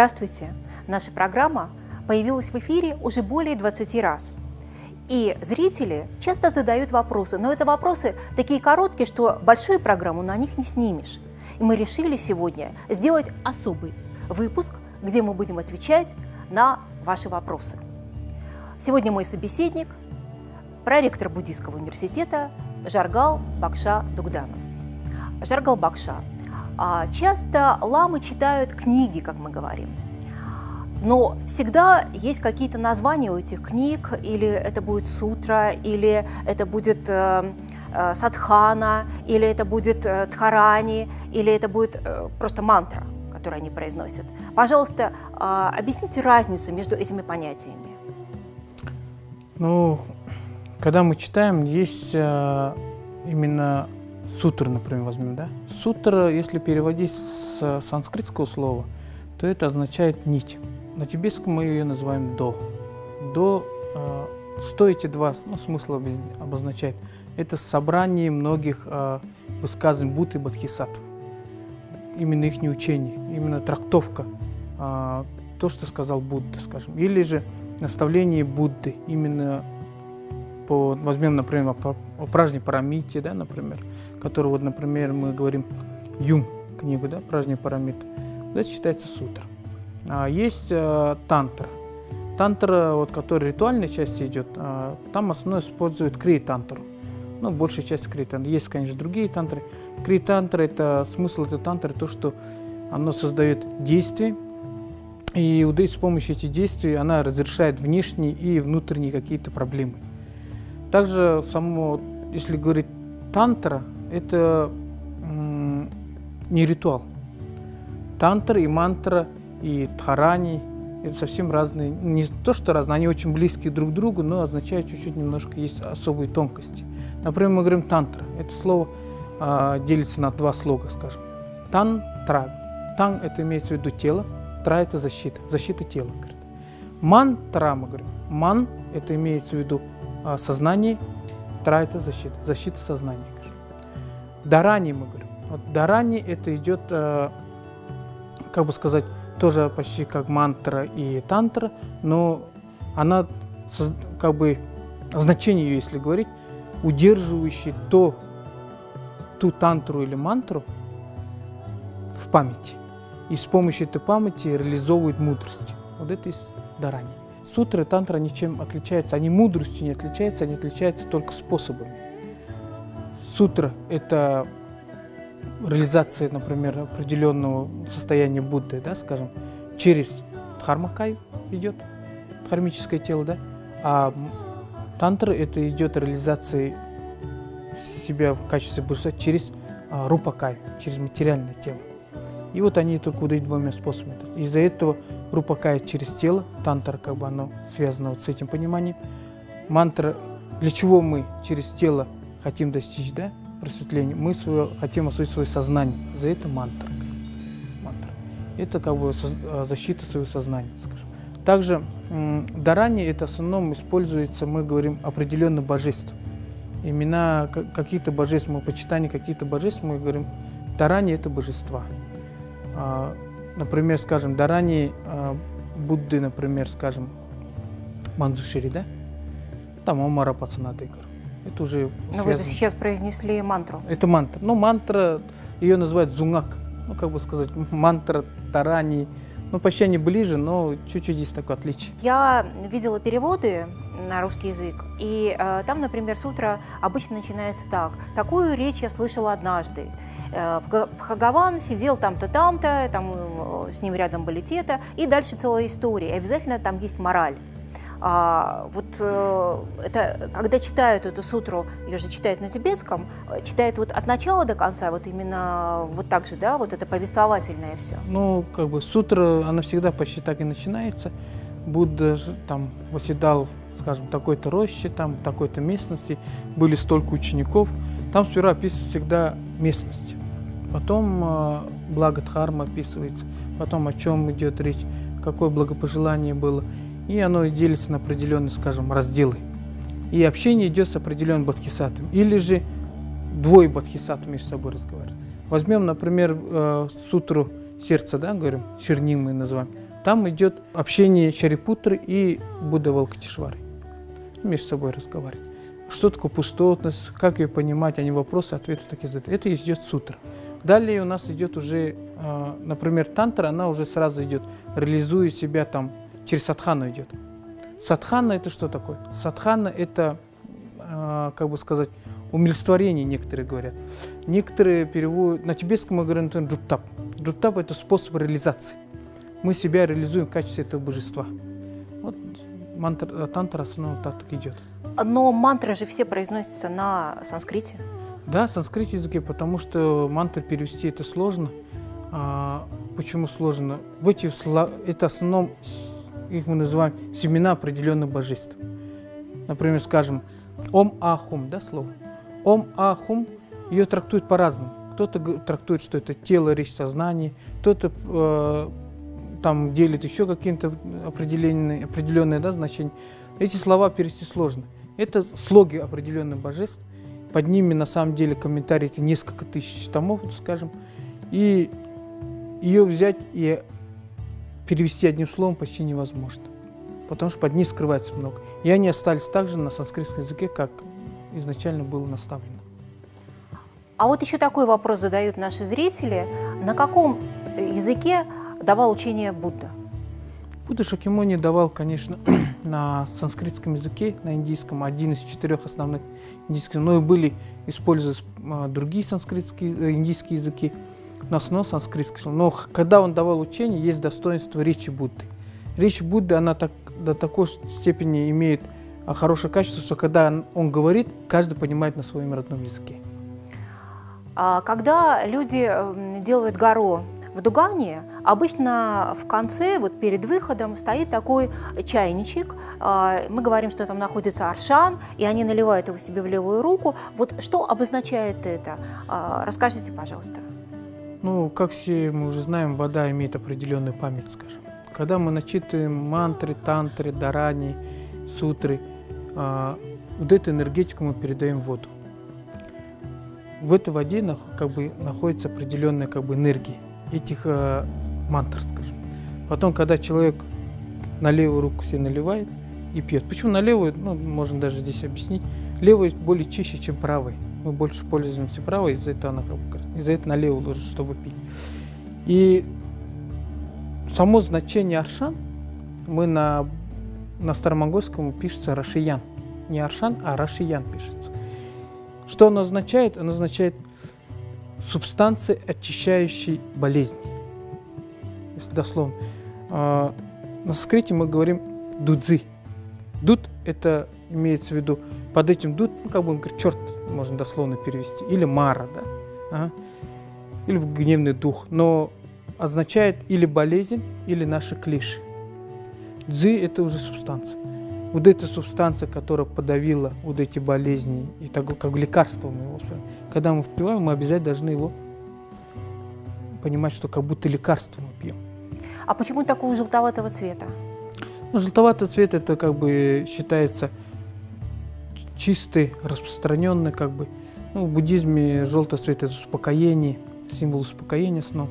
Здравствуйте! Наша программа появилась в эфире уже более 20 раз. И зрители часто задают вопросы, но это вопросы такие короткие, что большую программу на них не снимешь. И мы решили сегодня сделать особый выпуск, где мы будем отвечать на ваши вопросы. Сегодня мой собеседник – проректор Буддийского университета Жаргал Бакша Дугданов. Жаргал Бакша, часто ламы читают книги, как мы говорим. Но всегда есть какие-то названия у этих книг, или это будет сутра, или это будет э, э, садхана, или это будет э, дхарани, или это будет э, просто мантра, которую они произносят. Пожалуйста, э, объясните разницу между этими понятиями. Ну, когда мы читаем, есть э, именно Сутр, например, возьмем, да? Сутра, если переводить с санскритского слова, то это означает нить. На тибетском мы ее называем до. До, э, что эти два ну, смысла обозначают? Это собрание многих э, высказываний Будды и Бодхисаттв. Именно их учение, именно трактовка, э, то, что сказал Будда, скажем. Или же наставление Будды, именно по, возьмем, например, о Парамите, да, например, который, вот, например, мы говорим Юм, книгу, да, пражне Парамита, это считается сутра. А есть э, тантра. Тантра, вот, который ритуальной части идет, э, там основной используют крии-тантру. Ну, большая часть крии-тантры. Есть, конечно, другие тантры. Крии-тантра, это смысл этой тантры, то, что оно создает действие, и с помощью этих действий она разрешает внешние и внутренние какие-то проблемы. Также само, если говорить тантра, это не ритуал. Тантра и мантра и дхарани – это совсем разные, не то что разные, они очень близки друг к другу, но означают чуть-чуть немножко, есть особые тонкости. Например, мы говорим тантра. Это слово э, делится на два слога, скажем. Тантра. Тан – это имеется в виду тело, тра – это защита, защита тела. Говорит. Мантра, мы говорим. Ман – это имеется в виду а, сознание, тра – это защита, защита сознания. Дарани мы говорим. Вот дарани это идет, э, как бы сказать, тоже почти как мантра и тантра, но она как бы значение ее, если говорить, удерживающий то, ту тантру или мантру в памяти. И с помощью этой памяти реализовывает мудрость. Вот это из дарани. Сутры тантра ничем отличаются. Они мудростью не отличаются, они отличаются только способами. Сутра – это реализация, например, определенного состояния Будды, да, скажем, через дхармакай идет, дхармическое тело, да, а тантра – это идет реализация себя в качестве божества через а, рупакай, через материальное тело. И вот они только вот двумя способами. Из-за этого рупакай через тело, тантра как бы оно связано вот с этим пониманием. Мантра, для чего мы через тело хотим достичь, да, просветления, мы свое, хотим освоить свое сознание. За это мантра. мантра. Это как бы а, защита своего сознания, скажем. Также дарани это в основном используется, мы говорим, определенных божеств. Имена какие-то божества, мы почитание каких-то божеств, мы говорим, дарани это божества. Например, скажем, дарани а, Будды, например, скажем, Манзушири, да? Там Омара Пацанатыкар. Это уже Но вы же сейчас произнесли мантру. Это мантра. Ну, мантра, ее называют зунгак. Ну, как бы сказать, мантра тарани. Ну, почти они ближе, но чуть-чуть есть такое отличие. Я видела переводы на русский язык, и э, там, например, сутра обычно начинается так. Такую речь я слышала однажды. Э, Бхагаван сидел там-то, там-то, там э, с ним рядом были те-то, и дальше целая история. И обязательно там есть мораль. А, вот э, это, когда читают эту сутру, ее же читают на тибетском, читают вот от начала до конца, вот именно вот так же, да, вот это повествовательное все. Ну, как бы сутра, она всегда почти так и начинается. Будда там восседал, скажем, такой-то роще, там такой-то местности, были столько учеников. Там сперва описывается всегда местность. Потом э, благо Дхарма описывается, потом о чем идет речь, какое благопожелание было и оно делится на определенные, скажем, разделы. И общение идет с определенным бодхисаттвом. Или же двое бодхисаттв между собой разговаривают. Возьмем, например, э, сутру сердца, да, говорим, Ширнин мы называем. Там идет общение Шарипутры и Будда Волкачешвары. Между собой разговаривать. Что такое пустотность, как ее понимать, они вопросы, ответы такие задают. Это идет сутра. Далее у нас идет уже, а, например, тантра, она уже сразу идет, реализуя себя там, через садхану идет. Садхана это что такое? Садхана это, а, как бы сказать, умилостворение, некоторые говорят. Некоторые переводят, на тибетском мы говорим джуптап. Джуптап это способ реализации. Мы себя реализуем в качестве этого божества. Вот мантра, э, тантра основном так идет. Но мантры же все произносятся на санскрите. Да, санскрит языке, потому что мантры перевести это сложно. А, почему сложно? В эти слова, это в основном, их мы называем семена определенных божеств. Например, скажем, Ом Ахум, да, слово? Ом Ахум, ее трактуют по-разному. Кто-то трактует, что это тело, речь, сознание, кто-то э, там делит еще какие-то определенные, определенные да, значения. Эти слова перевести сложно. Это слоги определенных божеств, под ними на самом деле комментарии это несколько тысяч томов, скажем. И ее взять и перевести одним словом почти невозможно. Потому что под ней скрывается много. И они остались также на санскритском языке, как изначально было наставлено. А вот еще такой вопрос задают наши зрители. На каком языке давал учение Будда? Будда Шакимони давал, конечно, на санскритском языке, на индийском, один из четырех основных индийских, но и были использованы а, другие санскритские, э, индийские языки, но основном санскритский. Но когда он давал учение, есть достоинство речи Будды. Речь Будды, она так, до такой степени имеет а, хорошее качество, что когда он говорит, каждый понимает на своем родном языке. А когда люди делают гору в Дугане обычно в конце, вот перед выходом, стоит такой чайничек. А, мы говорим, что там находится аршан, и они наливают его себе в левую руку. Вот что обозначает это? А, расскажите, пожалуйста. Ну, как все мы уже знаем, вода имеет определенную память, скажем. Когда мы начитываем мантры, тантры, дарани, сутры, а, вот эту энергетику мы передаем воду. В этой воде как бы, находится определенная как бы, энергия этих э, мантр, скажем. Потом, когда человек на левую руку себе наливает и пьет. Почему на левую, ну, можно даже здесь объяснить. Левая более чище, чем правая. Мы больше пользуемся правой, из-за этого она как бы, из-за этого на левую ложит, чтобы пить. И само значение аршан мы на, на старомонгольском пишется рашиян. Не аршан, а рашиян пишется. Что оно означает? Оно означает субстанции, очищающие болезни. Если дословно. А, на санскрите мы говорим дудзи. Дуд – это имеется в виду, под этим дуд, ну, как бы он говорит, черт, можно дословно перевести, или мара, да, а? или гневный дух, но означает или болезнь, или наши клиши. Дзи – это уже субстанция. Вот эта субстанция, которая подавила вот эти болезни, и так как лекарство мы его когда мы впиваем, мы обязательно должны его понимать, что как будто лекарство мы пьем. А почему такого желтоватого цвета? Ну, желтоватый цвет это как бы считается чистый, распространенный, как бы. Ну, в буддизме желтый цвет это успокоение, символ успокоения снова.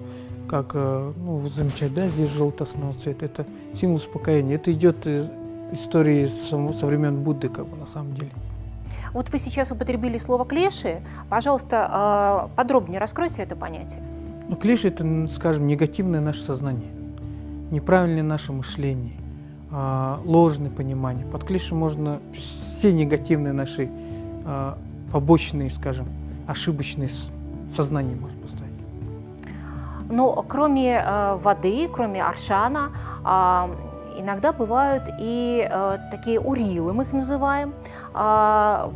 Как, э, ну, вы замечаете, да, здесь желтый основной цвет, это символ успокоения. Это идет истории со времен Будды, как бы, на самом деле. Вот вы сейчас употребили слово «клеши». Пожалуйста, а, подробнее раскройте это понятие. Ну, клеши – это, скажем, негативное наше сознание, неправильное наше мышление, а, ложное понимание. Под клеши можно все негативные наши а, побочные, скажем, ошибочные сознания можно поставить. Но кроме воды, кроме аршана, иногда бывают и э, такие урилы, мы их называем. А,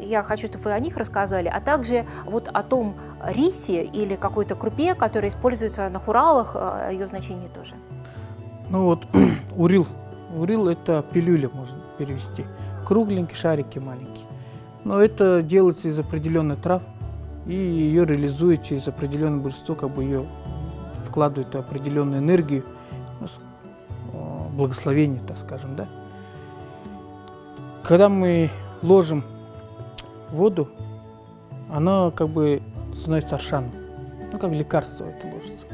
я хочу, чтобы вы о них рассказали, а также вот о том рисе или какой-то крупе, которая используется на хуралах, э, ее значение тоже. Ну вот, урил. Урил – это пилюля, можно перевести. Кругленькие шарики маленькие. Но это делается из определенных трав, и ее реализуют через определенное божество, как бы ее вкладывают определенную энергию, благословение, так скажем, да. Когда мы ложим воду, она как бы становится аршаном, ну как лекарство это ложится.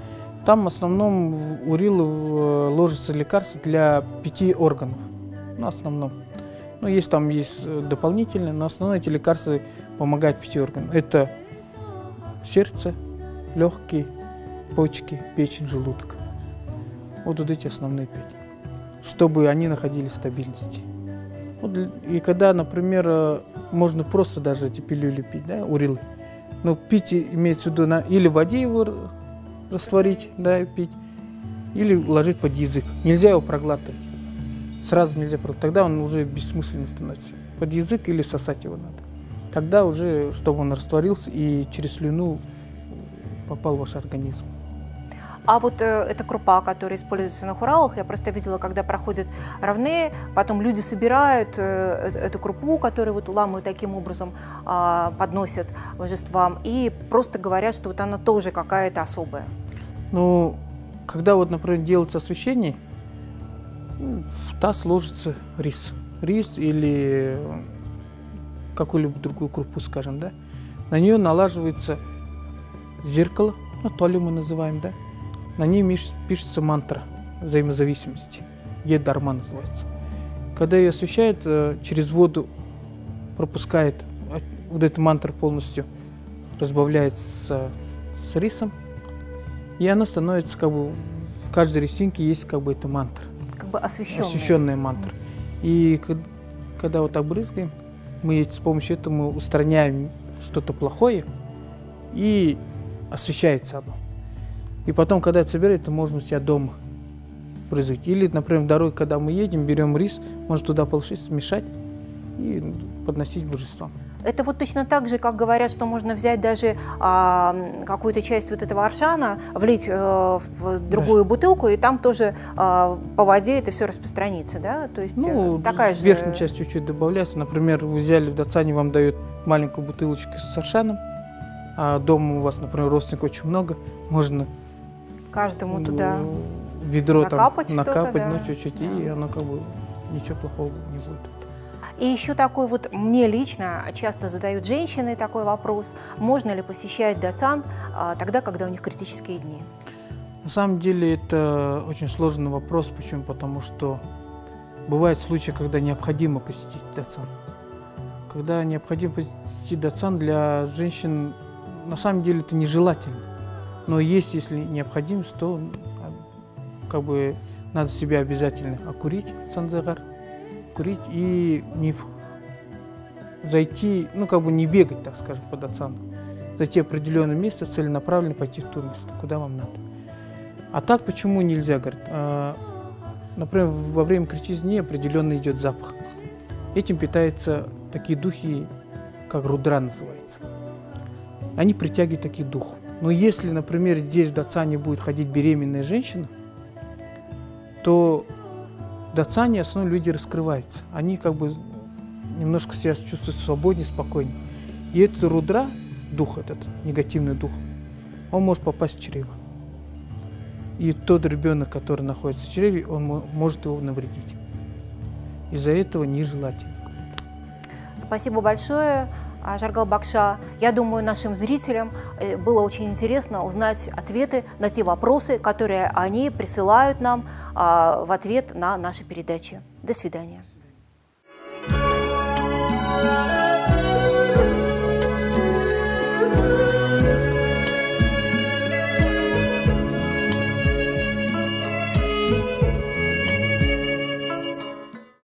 там в основном в урил э, ложится лекарства для пяти органов. Ну, основном. Ну, есть там есть э, дополнительные, но основные эти лекарства помогают пяти органам. Это сердце, легкие, почки, печень, желудок. Вот, вот эти основные пять. Чтобы они находились в стабильности. И когда, например, э, можно просто даже эти пилюли пить, да, урилы. Но пить имеется в виду на, или в воде его растворить, да, пить, или ложить под язык. Нельзя его проглатывать. Сразу нельзя проглатывать. Тогда он уже бессмысленно становится. Под язык или сосать его надо. Тогда уже, чтобы он растворился и через слюну попал в ваш организм. А вот э, эта крупа, которая используется на хуралах, я просто видела, когда проходят равны, потом люди собирают э, э, эту крупу, которую вот ламы таким образом э, подносят божествам, и просто говорят, что вот она тоже какая-то особая. Ну, когда вот, например, делается освещение, в таз ложится рис. Рис или какую-либо другую крупу, скажем, да. На нее налаживается зеркало, ну, то ли мы называем, да. На ней пишется мантра взаимозависимости. Едарма называется. Когда ее освещает, э, через воду пропускает а, вот эту мантру полностью, разбавляется с рисом, и она становится как бы в каждой рисинке есть как бы эта мантра. Как бы освещенная. Освещенная мантра. И когда вот так брызгаем, мы с помощью этого мы устраняем что-то плохое, и освещается оно. И потом, когда это собирает, то можно у себя дома брызгать. Или, например, дорогой, когда мы едем, берем рис, можно туда положить, смешать и подносить божествам. Это вот точно так же, как говорят, что можно взять даже а, какую-то часть вот этого аршана, влить э, в другую да. бутылку, и там тоже а, по воде это все распространится, да? То есть ну, э, такая же... верхняя часть чуть-чуть добавляется. Например, вы взяли в Дацане, вам дают маленькую бутылочку с аршаном, а дома у вас, например, родственников очень много, можно каждому туда ведро накапать, там, накапать да. ну, чуть-чуть, да. и оно как бы ничего плохого не будет. И еще такой вот, мне лично часто задают женщины такой вопрос, можно ли посещать дацан а, тогда, когда у них критические дни? На самом деле это очень сложный вопрос. Почему? Потому что бывают случаи, когда необходимо посетить дацан. Когда необходимо посетить дацан для женщин, на самом деле это нежелательно. Но есть, если необходимость, то как бы надо себя обязательно окурить, санзагар, курить и не в... зайти, ну как бы не бегать, так скажем, под отцам. Зайти в определенное место, целенаправленно пойти в то место, куда вам надо. А так почему нельзя, говорит? А, например, во время кричизни определенно идет запах. Этим питаются такие духи, как рудра называется. Они притягивают такие духов. Но если, например, здесь в Дацане будет ходить беременная женщина, то дацане основном люди раскрываются. Они как бы немножко себя чувствуют свободнее, спокойнее. И этот рудра, дух этот, негативный дух, он может попасть в чрево. И тот ребенок, который находится в чреве, он может его навредить. Из-за этого нежелательно. Спасибо большое. А, Жаргалбакша. Я думаю, нашим зрителям э, было очень интересно узнать ответы на те вопросы, которые они присылают нам а, в ответ на наши передачи. До свидания. Thank you.